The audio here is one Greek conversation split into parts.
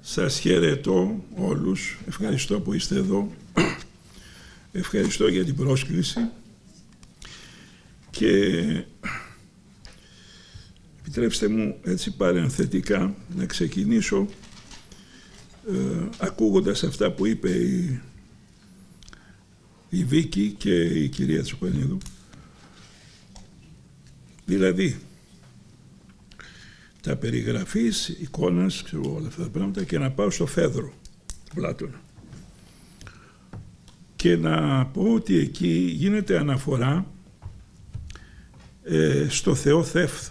Σας χαιρετώ όλους. Ευχαριστώ που είστε εδώ. Ευχαριστώ για την πρόσκληση. Και επιτρέψτε μου έτσι παρενθετικά να ξεκινήσω ε, ακούγοντας αυτά που είπε η, η Βίκη και η κυρία Τσουπανίδου. Δηλαδή, τα περιγραφής, εικόνας, ξέρω όλα αυτά τα πράγματα και να πάω στο Φέδρο, Πλάτωνα. Και να πω ότι εκεί γίνεται αναφορά ε, στο Θεό Θεύθ,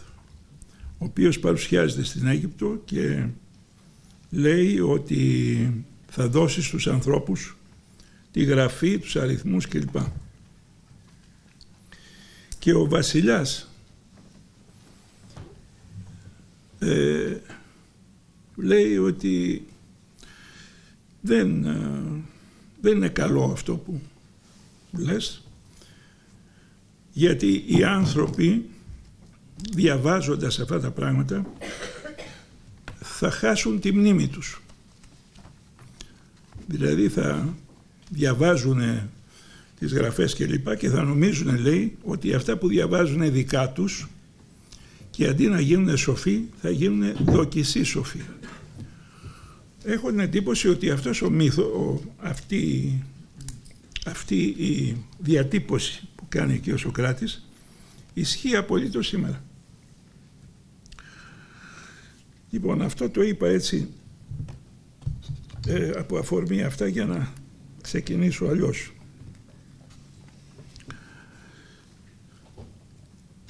ο οποίος παρουσιάζεται στην Αίγυπτο και λέει ότι θα δώσει στους ανθρώπους τη γραφή, τους αριθμούς κλπ. Και ο βασιλιάς ε, λέει ότι δεν, ε, δεν είναι καλό αυτό που λες γιατί οι άνθρωποι διαβάζοντας αυτά τα πράγματα θα χάσουν τη μνήμη τους. Δηλαδή θα διαβάζουν τις γραφές και λοιπά και θα νομίζουν λέει ότι αυτά που διαβάζουν δικά τους και αντί να γίνουν σοφοί θα γίνουν δοκισοί σοφοί. Έχω την εντύπωση ότι αυτός ο μύθο, αυτή, αυτή η διατύπωση που κάνει και ο Σοκράτης ισχύει απολύτως σήμερα. Λοιπόν, αυτό το είπα έτσι ε, από αφορμή αυτά για να ξεκινήσω αλλιώς.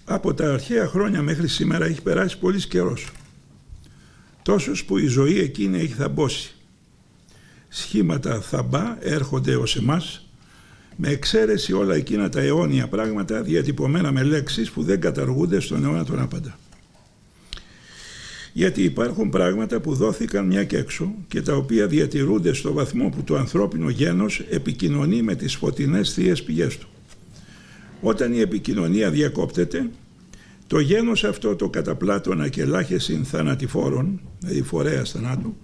Από τα αρχαία χρόνια μέχρι σήμερα έχει περάσει πολύς καιρός. Τόσος που η ζωή εκείνη έχει θαμπώσει. Σχήματα θαμπά έρχονται ως εμάς με εξαίρεση όλα εκείνα τα αιώνια πράγματα διατυπωμένα με λέξεις που δεν καταργούνται στον αιώνα τον άπαντα. Γιατί υπάρχουν πράγματα που δόθηκαν μια και έξω και τα οποία διατηρούνται στο βαθμό που το ανθρώπινο γένος επικοινωνεί με τις φωτεινές θείες πηγές του. Όταν η επικοινωνία διακόπτεται, το γένος αυτό το καταπλάτωνα και ελάχιστην θανατηφόρων, δηλαδή φορέας θανάτου,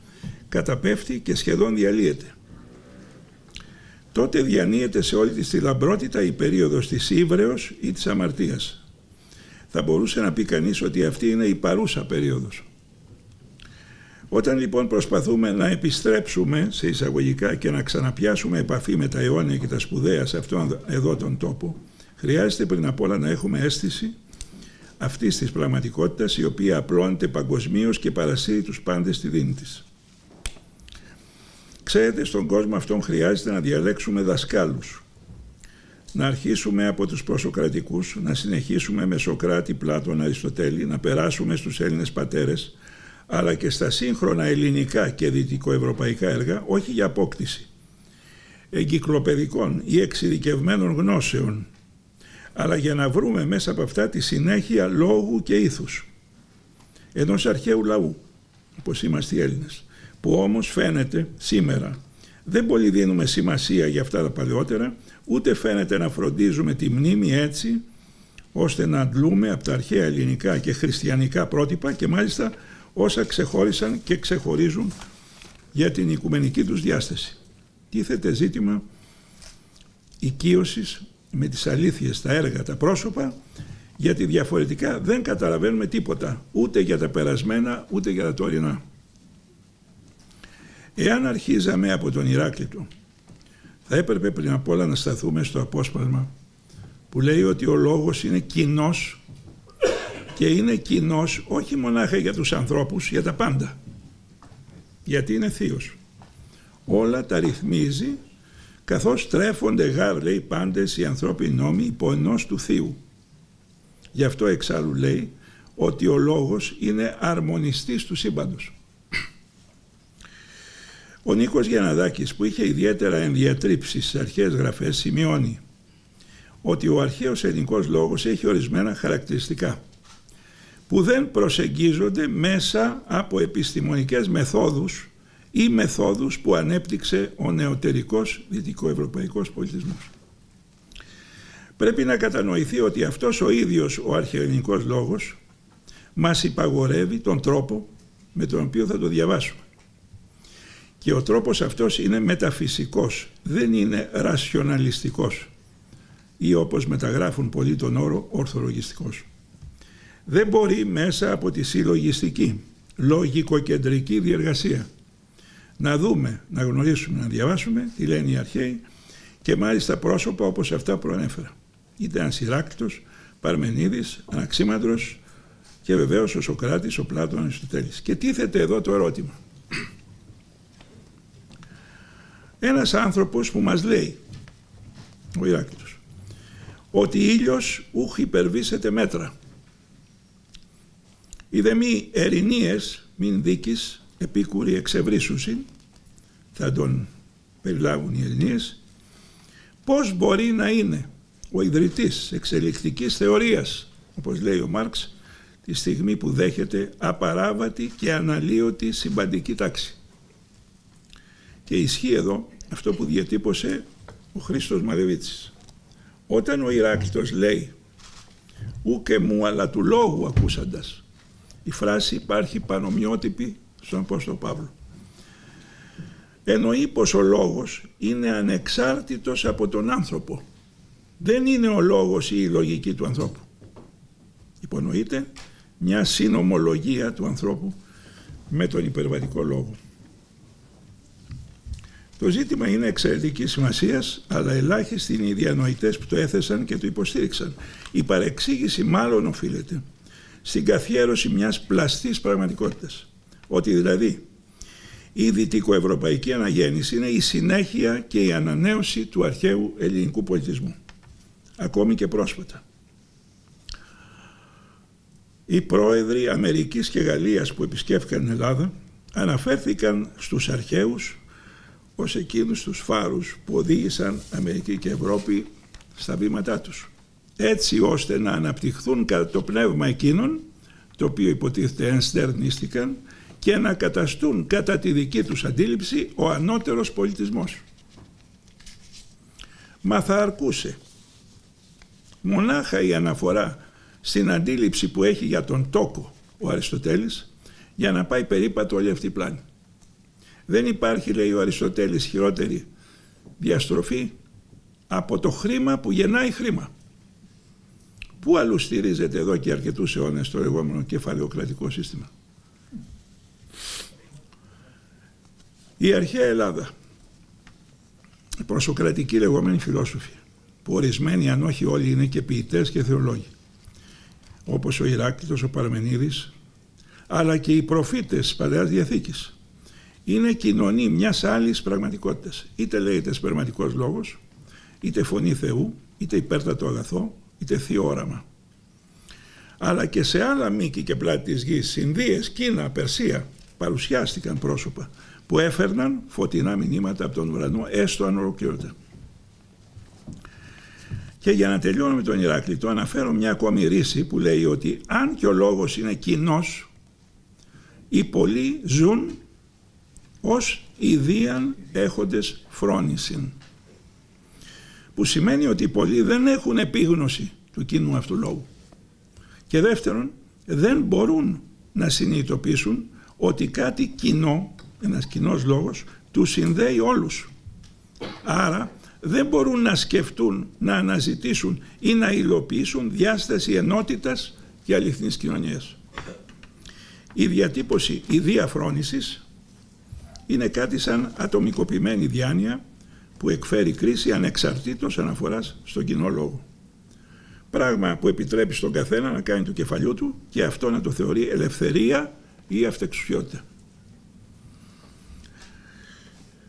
καταπέφτει και σχεδόν διαλύεται. Τότε διανύεται σε όλη της λαμπρότητα η περίοδος της ύβρεως ή της αμαρτίας. Θα μπορούσε να πει κανείς ότι αυτή είναι η παρούσα περίοδος. Όταν λοιπόν προσπαθούμε να επιστρέψουμε σε εισαγωγικά και να ξαναπιάσουμε επαφή με τα αιώνια και τα σπουδαία σε αυτόν εδώ τον τόπο, χρειάζεται πριν απ' όλα να έχουμε αίσθηση αυτής της πραγματικότητας η οποία απλώνεται παγκοσμίως και παρασύρει τους πάντες στη δίνη της. Ξέρετε, στον κόσμο αυτόν χρειάζεται να διαλέξουμε δασκάλους. Να αρχίσουμε από τους προσοκρατικούς, να συνεχίσουμε με Σοκράτη, Πλάτων, Αριστοτέλη, να περάσουμε στους Έλληνες πατέρες, αλλά και στα σύγχρονα ελληνικά και δυτικοευρωπαϊκά έργα, όχι για απόκτηση εγκυκλοπαιδικών ή εξειδικευμένων γνώσεων, αλλά για να βρούμε μέσα από αυτά τη συνέχεια λόγου και ήθους ενός αρχαίου λαού, όπως είμαστε οι Έλληνες, που όμως φαίνεται σήμερα δεν πολύ δίνουμε σημασία για αυτά τα παλαιότερα, ούτε φαίνεται να φροντίζουμε τη μνήμη έτσι, ώστε να αντλούμε από τα αρχαία ελληνικά και χριστιανικά πρότυπα και μάλιστα όσα ξεχώρισαν και ξεχωρίζουν για την οικουμενική τους διάσταση. Τίθεται ζήτημα οικείωσης με τις αλήθειες, τα έργα, τα πρόσωπα, γιατί διαφορετικά δεν καταλαβαίνουμε τίποτα, ούτε για τα περασμένα, ούτε για τα τωρινά. Εάν αρχίζαμε από τον Ηράκλειτο, θα έπρεπε πριν απ' όλα να σταθούμε στο απόσπασμα που λέει ότι ο λόγος είναι κοινός και είναι κοινός όχι μονάχα για τους ανθρώπους, για τα πάντα. Γιατί είναι θείος. Όλα τα ρυθμίζει καθώς τρέφονται γάρ, λέει, πάντες οι ανθρώπινοι νόμοι υπό ενός του Θείου. Γι' αυτό εξάλλου λέει ότι ο λόγος είναι αρμονιστής του σύμπαντος. Ο Νίκος Γιαναδάκης που είχε ιδιαίτερα ενδιατρύψει στις αρχαίες γραφές σημειώνει ότι ο αρχαίος ελληνικός λόγος έχει ορισμένα χαρακτηριστικά που δεν προσεγγίζονται μέσα από επιστημονικές μεθόδους ή μεθόδους που ανέπτυξε ο νεωτερικός δυτικοευρωπαϊκός πολιτισμός. Πρέπει να κατανοηθεί ότι αυτός ο ίδιος ο αρχαιοελληνικός λόγος μας υπαγορεύει τον τρόπο με τον οποίο θα το διαβάσουμε. Και ο τρόπος αυτός είναι μεταφυσικός, δεν είναι ρασιοναλιστικός ή όπως μεταγράφουν πολλοί τον όρο ορθολογιστικός. Δεν μπορεί μέσα από τη συλλογιστική, λογικοκεντρική διεργασία να δούμε, να γνωρίσουμε, να διαβάσουμε τι λένε οι αρχαίοι και μάλιστα πρόσωπα όπως αυτά προανέφερα. Είτε ένα Ηράκλειτος, Παρμενίδης, Αναξίμαντρος και βεβαίως ο Σοκράτης, ο Πλάτων, ο Αριστοτέλης. Και τίθεται εδώ το ερώτημα. Ένας άνθρωπος που μας λέει, ο Ηράκλειτος, ότι ήλιος ούχ υπερβήσεται μέτρα. Οι δε μη ερηνίες, μην δίκης, επίκουροι εξευρίσουσιν, θα τον περιλάβουν οι Ελληνίες, πώς μπορεί να είναι ο ιδρυτής εξελικτικής θεωρίας, όπως λέει ο Μάρξ, τη στιγμή που δέχεται απαράβατη και αναλύωτη συμπαντική τάξη. Και ισχύει εδώ αυτό που διατύπωσε ο Χρήστος Μαρεβίτσης. Όταν ο Ηράκλειτος λέει «Ούκε μου αλλά του λόγου ακούσαντας», η φράση υπάρχει πανομοιότυπη στον Απόστολο Παύλο. Εννοεί πως ο λόγος είναι ανεξάρτητος από τον άνθρωπο. Δεν είναι ο λόγος ή η λογική του ανθρώπου. Υπονοείται μια συνομολογία του ανθρώπου με τον υπερβατικό λόγο. Το ζήτημα είναι εξαιρετικής σημασίας, αλλά ελάχιστοι είναι οι διανοητές που το έθεσαν και το υποστήριξαν. Η παρεξήγηση μάλλον οφείλεται στην καθιέρωση μιας πλαστής πραγματικότητας. Ότι δηλαδή η δυτικοευρωπαϊκή αναγέννηση είναι η συνέχεια και η ανανέωση του αρχαίου ελληνικού πολιτισμού. Ακόμη και πρόσφατα. Οι πρόεδροι Αμερικής και Γαλλίας που επισκέφθηκαν την Ελλάδα αναφέρθηκαν στους αρχαίους ως εκείνους τους φάρους που οδήγησαν Αμερική και Ευρώπη στα βήματά τους. Έτσι ώστε να αναπτυχθούν κατά το πνεύμα εκείνων, το οποίο υποτίθεται ενστερνίστηκαν, και να καταστούν κατά τη δική τους αντίληψη ο ανώτερος πολιτισμός. Μα θα αρκούσε μονάχα η αναφορά στην αντίληψη που έχει για τον τόκο ο Αριστοτέλης για να πάει περίπατο όλη αυτή η πλάνη. Δεν υπάρχει, λέει ο Αριστοτέλης, χειρότερη διαστροφή από το χρήμα που γεννάει χρήμα. Πού αλλού στηρίζεται εδώ και αρκετούς αιώνες το λεγόμενο κεφαλαιοκρατικό σύστημα; Η αρχαία Ελλάδα, η προσοκρατική λεγόμενη φιλόσοφη, που ορισμένοι αν όχι όλοι είναι και ποιητές και θεολόγοι, όπως ο Ηράκλειτος, ο Παρμενίδης, αλλά και οι προφήτες της Παλαιάς Διαθήκης, είναι κοινωνή μιας άλλης πραγματικότητας. Είτε λέγεται σπερματικός λόγος, είτε φωνή Θεού, είτε υπέρτατο αγαθό, είτε θείο όραμα. Αλλά και σε άλλα μήκη και πλάτη της γης, Ινδίες, Κίνα, Περσία, παρουσιάστηκαν πρόσωπα που έφερναν φωτεινά μηνύματα από τον ουρανό, έστω ανολοκληρώτα. Και για να τελειώνω με τον Ηράκλειτο, αναφέρω μια ακόμη ρίση που λέει ότι αν και ο λόγος είναι κοινός, οι πολλοί ζουν ως ιδίαν έχοντες φρόνησιν. Που σημαίνει ότι οι πολλοί δεν έχουν επίγνωση του κοινού αυτού λόγου. Και δεύτερον, δεν μπορούν να συνειδητοποιήσουν ότι κάτι κοινό, ένας κοινός λόγος, του συνδέει όλους. Άρα δεν μπορούν να σκεφτούν, να αναζητήσουν ή να υλοποιήσουν διάσταση ενότητας και αληθινής κοινωνίας. Η διατύπωση ιδία φρόνησης είναι κάτι σαν ατομικοποιημένη διάνοια που εκφέρει κρίση ανεξαρτήτως αναφοράς στον κοινό λόγο. Πράγμα που επιτρέπει στον καθένα να κάνει το κεφαλιού του και αυτό να το θεωρεί ελευθερία ή αυτεξουσιότητα.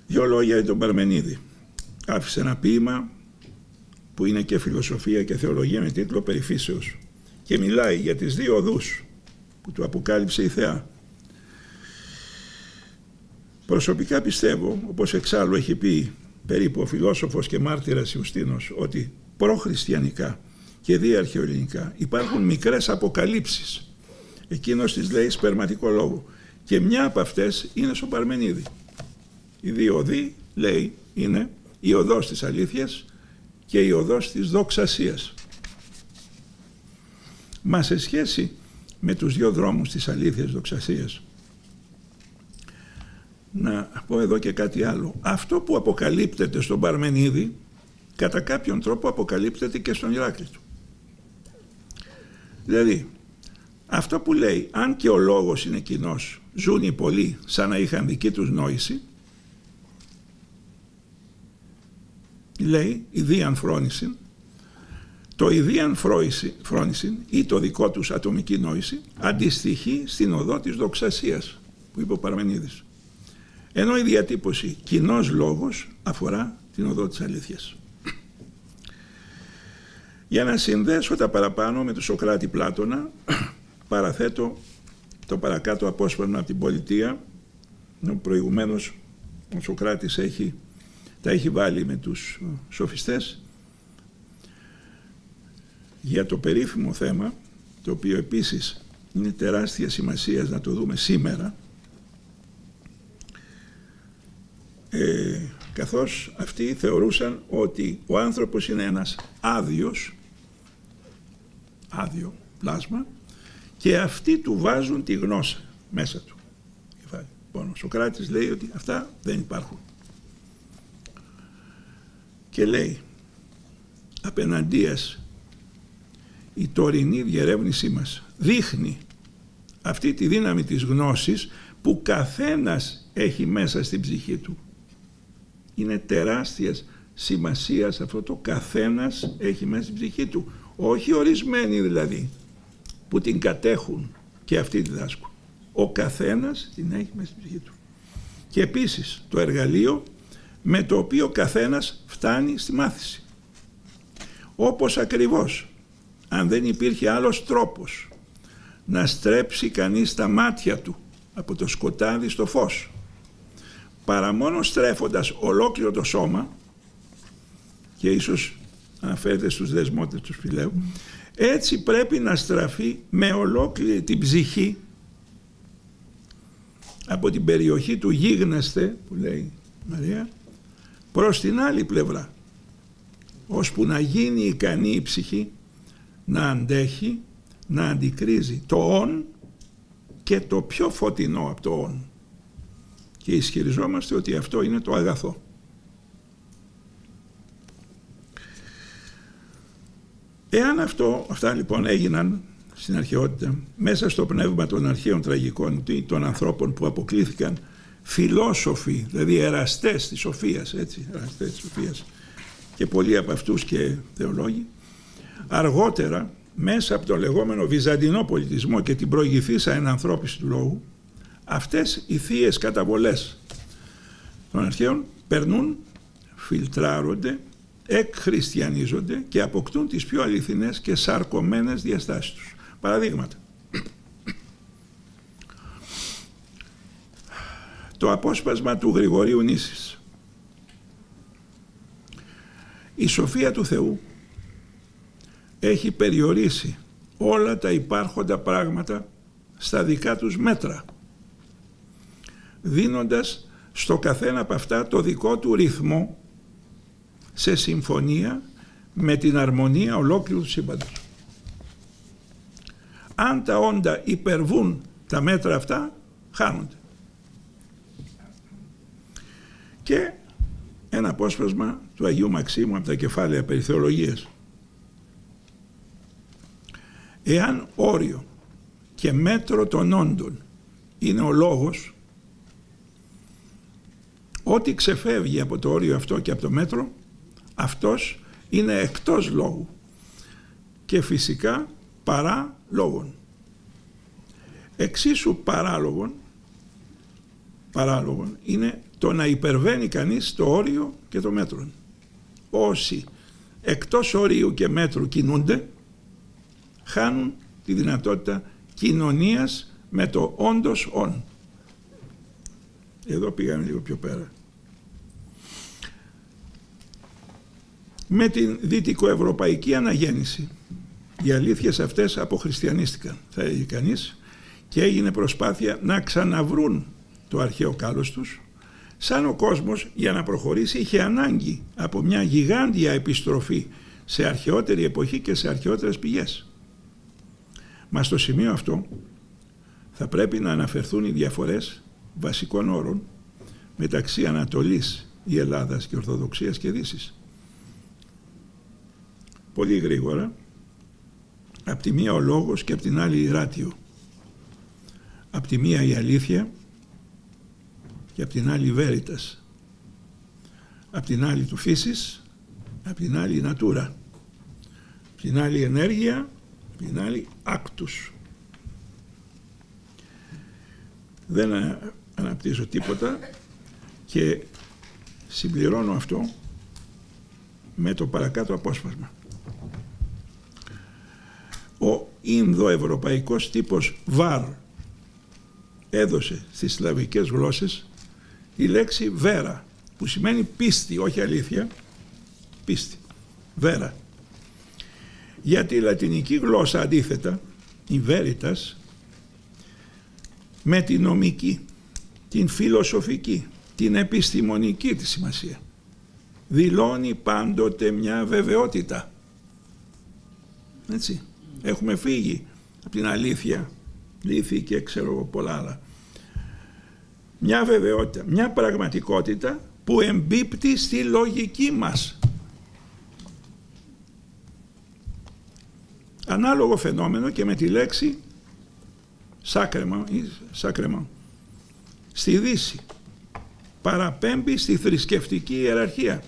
Δύο λόγια για τον Παρμενίδη. Άφησε ένα ποίημα που είναι και φιλοσοφία και θεολογία με τίτλο «Περιφύσεως» και μιλάει για τις δύο οδούς που του αποκάλυψε η Θεά. Προσωπικά πιστεύω, όπως εξάλλου έχει πει περίπου ο φιλόσοφος και μάρτυρας Ιουστίνος, ότι προχριστιανικά και διαρχαιοελληνικά υπάρχουν μικρές αποκαλύψεις. Εκείνος τις λέει σπερματικό λόγο. Και μια από αυτές είναι στο Παρμενίδη. Η δύο οδοί, λέει, είναι η οδός της αλήθειας και η οδός της δοξασίας. Μα σε σχέση με τους δύο δρόμους της αλήθειας δοξασίας, να πω εδώ και κάτι άλλο. Αυτό που αποκαλύπτεται στον Παρμενίδη, κατά κάποιον τρόπο αποκαλύπτεται και στον Ηράκλειο του. Δηλαδή, αυτό που λέει, αν και ο λόγος είναι κοινός, ζουν οι πολλοί σαν να είχαν δική τους νόηση, λέει, η δίαν φρόνηση, το ιδίαν φρόνηση ή το δικό τους ατομική νόηση αντιστοιχεί στην οδό της δοξασίας που είπε ο Παρμενίδης. Ενώ η διατύπωση κοινός λόγος αφορά την οδό της αλήθειας. Για να συνδέσω τα παραπάνω με τον Σοκράτη Πλάτωνα, παραθέτω το παρακάτω απόσπασμα από την πολιτεία, ενώ προηγουμένως ο Σοκράτης έχει, τα έχει βάλει με τους σοφιστές, για το περίφημο θέμα, το οποίο επίσης είναι τεράστια σημασία να το δούμε σήμερα, ε, καθώς αυτοί θεωρούσαν ότι ο άνθρωπος είναι ένας άδειος, άδειο πλάσμα, και αυτοί του βάζουν τη γνώση μέσα του. Λοιπόν, ο Σοκράτης λέει ότι αυτά δεν υπάρχουν. Και λέει, απέναντίας η τωρινή διερεύνησή μας δείχνει αυτή τη δύναμη της γνώσης που καθένας έχει μέσα στην ψυχή του. Είναι τεράστιας σημασίας αυτό το καθένας έχει μέσα στην ψυχή του. Όχι ορισμένοι δηλαδή που την κατέχουν και αυτοί διδάσκουν. Ο καθένας την έχει μέσα στην ψυχή του. Και επίσης το εργαλείο με το οποίο ο καθένας φτάνει στη μάθηση. Όπως ακριβώς αν δεν υπήρχε άλλος τρόπος να στρέψει κανείς τα μάτια του από το σκοτάδι στο φως παρά μόνο στρέφοντας ολόκληρο το σώμα και ίσως αναφέρεται στους δεσμότες του σπηλαίου έτσι πρέπει να στραφεί με ολόκληρη την ψυχή από την περιοχή του γίγνεσθε που λέει η Μαρία προς την άλλη πλευρά ώσπου να γίνει ικανή η ψυχή να αντέχει, να αντικρίζει το «ον» και το πιο φωτεινό από το «ον». Και ισχυριζόμαστε ότι αυτό είναι το αγαθό. Εάν αυτό, αυτά λοιπόν έγιναν στην αρχαιότητα, μέσα στο πνεύμα των αρχαίων τραγικών, των ανθρώπων που αποκλήθηκαν φιλόσοφοι, δηλαδή εραστές της σοφίας, έτσι, εραστές της σοφίας, και πολλοί από αυτούς και θεολόγοι, Αργότερα, μέσα από το λεγόμενο βυζαντινό πολιτισμό και την προηγηθήσα ενανθρώπιση του λόγου, αυτές οι θείες καταβολές των αρχαίων περνούν, φιλτράρονται, εκχριστιανίζονται και αποκτούν τις πιο αληθινές και σαρκωμένες διαστάσεις τους. Παραδείγματα. Το απόσπασμα του Γρηγορίου Νήσης. Η σοφία του Θεού έχει περιορίσει όλα τα υπάρχοντα πράγματα στα δικά τους μέτρα, δίνοντας στο καθένα από αυτά το δικό του ρυθμό σε συμφωνία με την αρμονία ολόκληρου του σύμπαντος. Αν τα όντα υπερβούν τα μέτρα αυτά, χάνονται. Και ένα απόσπασμα του Αγίου Μαξίμου από τα κεφάλαια περιθεολογίας. Εάν όριο και μέτρο των όντων είναι ο λόγος, ό,τι ξεφεύγει από το όριο αυτό και από το μέτρο, αυτός είναι εκτός λόγου και φυσικά παρά λόγων. Εξίσου παράλογον, παράλογον είναι το να υπερβαίνει κανείς το όριο και το μέτρο. Όσοι εκτός όριου και μέτρου κινούνται, χάνουν τη δυνατότητα κοινωνίας με το όντως όν. Εδώ πήγαμε λίγο πιο πέρα. Με την δυτικοευρωπαϊκή αναγέννηση οι αλήθειες αυτές αποχριστιανίστηκαν θα έλεγε κανείς και έγινε προσπάθεια να ξαναβρούν το αρχαίο κάλος τους σαν ο κόσμος για να προχωρήσει είχε ανάγκη από μια γιγάντια επιστροφή σε αρχαιότερη εποχή και σε αρχαιότερες πηγές. Μα στο σημείο αυτό θα πρέπει να αναφερθούν οι διαφορές βασικών όρων μεταξύ Ανατολής η Ελλάδας και Ορθοδοξίας και Δύσης. Πολύ γρήγορα, από τη μία ο λόγος και από την άλλη η ράτιο. Από τη μία η αλήθεια και από την άλλη η βέριτας. Από την άλλη του φύσης, από την άλλη η νατούρα. Από την άλλη η ενέργεια, από την άλλη άκτους. Δεν αναπτύσσω τίποτα και συμπληρώνω αυτό με το παρακάτω απόσπασμα. Ο Ινδοευρωπαϊκός τύπος βάρ έδωσε στις σλαβικές γλώσσες η λέξη βέρα που σημαίνει πίστη, όχι αλήθεια, πίστη, βέρα. Για τη λατινική γλώσσα αντίθετα, η βέριτας, με την νομική, την φιλοσοφική, την επιστημονική τη σημασία. Δηλώνει πάντοτε μια βεβαιότητα. Έτσι. Έχουμε φύγει από την αλήθεια, λύθη και ξέρω πολλά άλλα. Μια βεβαιότητα, μια πραγματικότητα που εμπίπτει στη λογική μας. Ανάλογο φαινόμενο και με τη λέξη σάκρεμα ή σάκρεμα. Στη Δύση παραπέμπει στη θρησκευτική ιεραρχία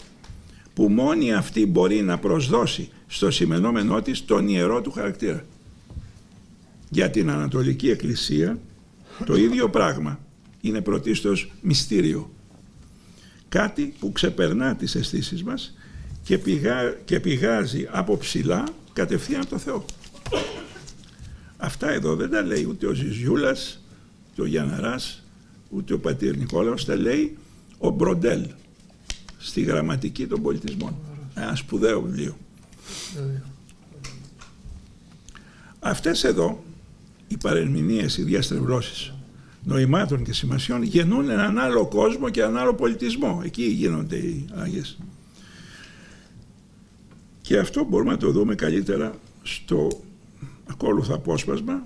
που μόνη αυτή μπορεί να προσδώσει στο σημενόμενό της τον ιερό του χαρακτήρα. Για την Ανατολική Εκκλησία το ίδιο πράγμα είναι πρωτίστως μυστήριο. Κάτι που ξεπερνά τις αισθήσεις μας και, πηγά, και πηγάζει από ψηλά κατευθείαν από το Θεό. Αυτά εδώ δεν τα λέει ούτε ο Ζιζιούλας, ούτε ο Γιαναράς, ούτε ο πατήρ Νικόλαος, τα λέει ο Μπροντέλ στη γραμματική των πολιτισμών. Ένα σπουδαίο βιβλίο. Αυτές εδώ οι παρερμηνίες, οι διαστρεβλώσεις νοημάτων και σημασιών γεννούν έναν άλλο κόσμο και έναν άλλο πολιτισμό. Εκεί γίνονται οι Άγιες. Και αυτό μπορούμε να το δούμε καλύτερα στο ακόλουθο απόσπασμα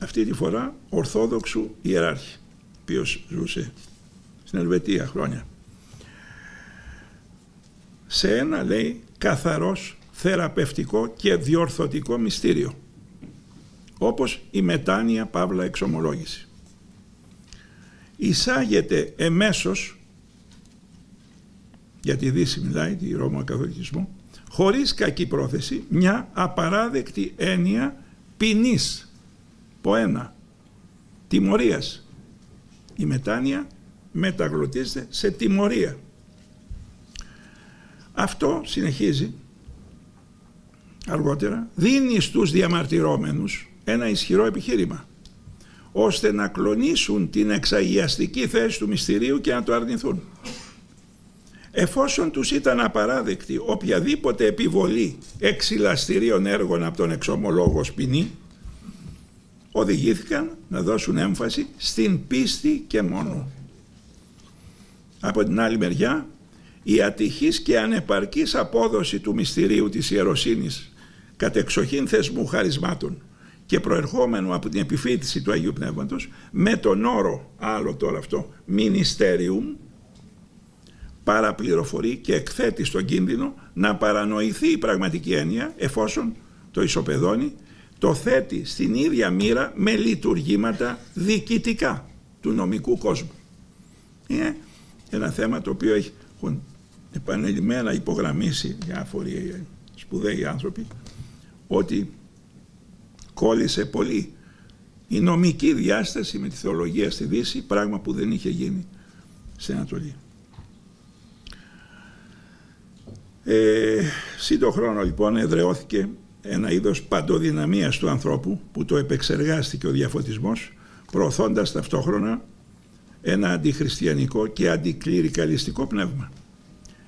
αυτή τη φορά Ορθόδοξου Ιεράρχη, ο οποίος ζούσε στην Ελβετία χρόνια. Σε ένα λέει καθαρός θεραπευτικό και διορθωτικό μυστήριο όπως η μετάνοια παύλα εξομολόγηση. Εισάγεται εμέσως για τη Δύση μιλάει, τη Ρώμα Καθολικισμός, χωρίς κακή πρόθεση, μια απαράδεκτη έννοια ποινής, ποένα, τιμωρίας. Η μετάνοια μεταγλωτίζεται σε τιμωρία. Αυτό συνεχίζει αργότερα, δίνει στους διαμαρτυρόμενους ένα ισχυρό επιχείρημα ώστε να κλονίσουν την εξαγιαστική θέση του μυστηρίου και να το αρνηθούν. Εφόσον τους ήταν απαράδεκτη οποιαδήποτε επιβολή εξυλαστηρίων έργων από τον εξομολόγο σπινή, οδηγήθηκαν να δώσουν έμφαση στην πίστη και μόνο. Από την άλλη μεριά, η ατυχής και ανεπαρκής απόδοση του μυστηρίου της ιεροσύνης κατεξοχήν θεσμού χαρισμάτων και προερχόμενου από την επιφύτηση του Αγίου Πνεύματος με τον όρο, άλλο τώρα αυτό, ministerium, παραπληροφορεί και εκθέτει στον κίνδυνο να παρανοηθεί η πραγματική έννοια εφόσον το ισοπεδώνει το θέτει στην ίδια μοίρα με λειτουργήματα διοικητικά του νομικού κόσμου. Είναι ένα θέμα το οποίο έχουν επανελειμμένα υπογραμμίσει διάφοροι σπουδαίοι άνθρωποι ότι κόλλησε πολύ η νομική διάσταση με τη θεολογία στη Δύση, πράγμα που δεν είχε γίνει στην Ανατολή. Ε, σύντο χρόνο λοιπόν εδρεώθηκε ένα είδος παντοδυναμίας του ανθρώπου που το επεξεργάστηκε ο διαφωτισμός προωθώντας ταυτόχρονα ένα αντιχριστιανικό και αντικληρικαλιστικό πνεύμα.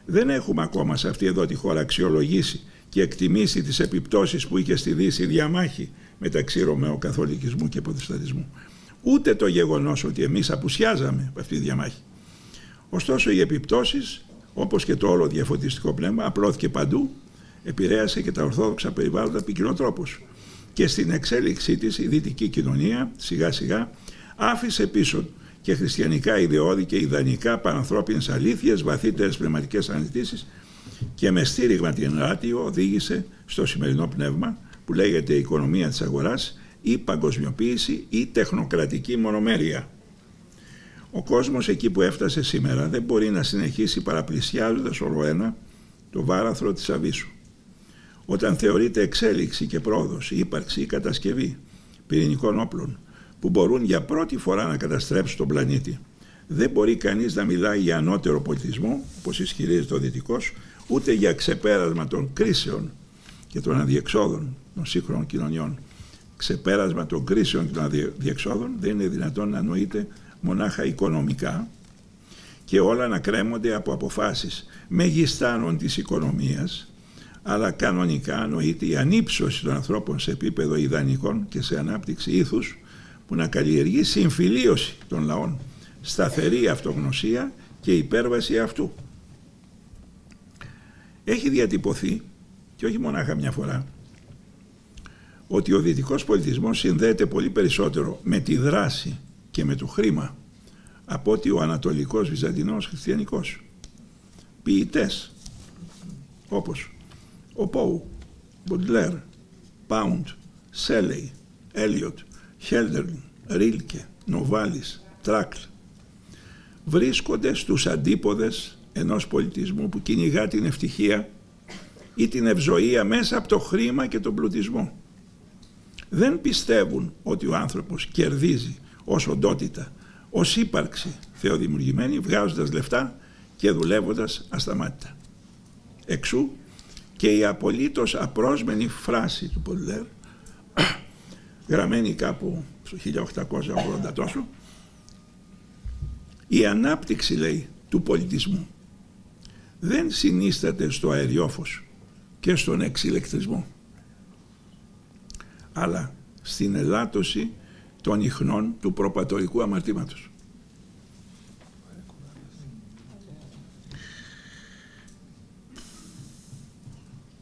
Δεν έχουμε ακόμα σε αυτή εδώ τη χώρα αξιολογήσει και εκτιμήσει τις επιπτώσεις που είχε στη Δύση διαμάχη μεταξύ Ρωμαιοκαθολικισμού και Ποδιστατισμού. Ούτε το γεγονός ότι εμείς απουσιάζαμε από αυτή τη διαμάχη. Ωστόσο οι επιπτώσεις, όπως και το όλο διαφωτιστικό πνεύμα, απλώθηκε παντού, επηρέασε και τα ορθόδοξα περιβάλλοντα ποικιλοτρόπως. Και στην εξέλιξή της η δυτική κοινωνία σιγά σιγά άφησε πίσω και χριστιανικά ιδεώδη και ιδανικά πανανθρώπινες αλήθειες, βαθύτερες πνευματικές αναζητήσεις και με στήριγμα την ράτιο οδήγησε στο σημερινό πνεύμα που λέγεται η οικονομία της αγοράς ή παγκοσμιοποίηση ή τεχνοκρατική μονομέρεια. Ο κόσμος εκεί που έφτασε σήμερα δεν μπορεί να συνεχίσει παραπλησιάζοντας όλο ένα το βάραθρο της αβίσου. Όταν θεωρείται εξέλιξη και πρόοδος, ύπαρξη ή κατασκευή πυρηνικών όπλων που μπορούν για πρώτη φορά να καταστρέψουν τον πλανήτη, δεν μπορεί κανείς να μιλάει για ανώτερο πολιτισμό, όπως ισχυρίζεται ο Δυτικός, ούτε για ξεπέρασμα των κρίσεων και των αδιεξόδων των σύγχρονων κοινωνιών. Ξεπέρασμα των κρίσεων και των αδιεξόδων δεν είναι δυνατόν να νοείται μονάχα οικονομικά και όλα να κρέμονται από αποφάσεις μεγιστάνων της οικονομίας αλλά κανονικά νοείται η ανύψωση των ανθρώπων σε επίπεδο ιδανικών και σε ανάπτυξη ήθους που να καλλιεργεί συμφιλίωση των λαών, σταθερή αυτογνωσία και υπέρβαση αυτού. Έχει διατυπωθεί, και όχι μονάχα μια φορά, ότι ο δυτικός πολιτισμός συνδέεται πολύ περισσότερο με τη δράση και με το χρήμα από ότι ο ανατολικός βυζαντινός χριστιανικός. Ποιητές όπως ο Πόου, Μποντλέρ, Πάουντ, Σέλεϊ, Έλιοτ, Χέλτερν, Ρίλκε, Νοβάλης, Τράκλ βρίσκονται στους αντίποδες ενός πολιτισμού που κυνηγά την ευτυχία ή την ευζοία μέσα από το χρήμα και τον πλουτισμό. Δεν πιστεύουν ότι ο άνθρωπος κερδίζει ως οντότητα, ως ύπαρξη θεοδημιουργημένη, βγάζοντας λεφτά και δουλεύοντας ασταμάτητα. Εξού και η απολύτως απρόσμενη φράση του Πολυλέρ, γραμμένη κάπου στο 1880 τόσο, η ανάπτυξη λέει του πολιτισμού δεν συνίσταται στο αεριόφως και στον εξηλεκτρισμό αλλά στην ελάττωση των ιχνών του προπατορικού αμαρτήματος.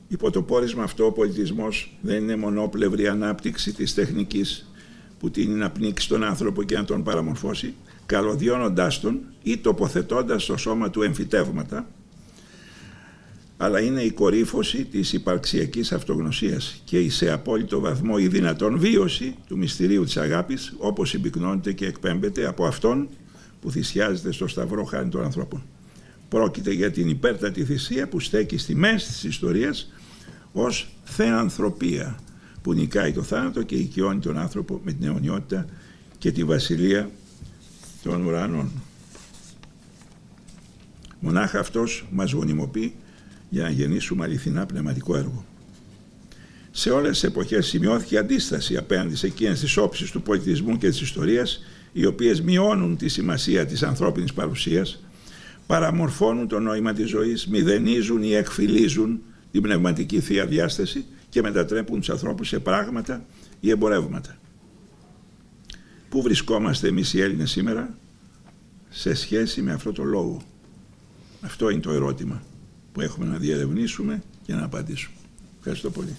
Υπό το πόρισμα αυτό ο πολιτισμός δεν είναι μονόπλευρη ανάπτυξη της τεχνικής που την να πνίξει τον άνθρωπο και να τον παραμορφώσει, καλωδιώνοντάς τον ή τοποθετώντας στο σώμα του εμφυτεύματα, αλλά είναι η κορύφωση της υπαρξιακής αυτογνωσίας και η σε απόλυτο βαθμό η δυνατόν βίωση του μυστηρίου της αγάπης, όπως συμπυκνώνεται και εκπέμπεται από αυτόν που θυσιάζεται στο σταυρό χάρη των ανθρώπων. Πρόκειται για την υπέρτατη θυσία που στέκει στη μέση της ιστορίας ως θεανθρωπία που νικάει το θάνατο και οικειώνει τον άνθρωπο με την αιωνιότητα και τη βασιλεία των ουρανών. Μονάχα αυτός μας γονιμοποιεί για να γεννήσουμε αληθινά πνευματικό έργο. Σε όλες τις εποχές σημειώθηκε αντίσταση απέναντι σε εκείνες τις όψεις του πολιτισμού και της ιστορίας οι οποίες μειώνουν τη σημασία της ανθρώπινης παρουσίας, παραμορφώνουν το νόημα της ζωής, μηδενίζουν ή εκφυλίζουν την πνευματική θεία διάσταση και μετατρέπουν τους ανθρώπους σε πράγματα ή εμπορεύματα. Πού βρισκόμαστε εμείς οι Έλληνες σήμερα; Σε σχέση με αυτό το λόγο. Αυτό είναι το ερώτημα που έχουμε να διερευνήσουμε και να απαντήσουμε. Ευχαριστώ πολύ.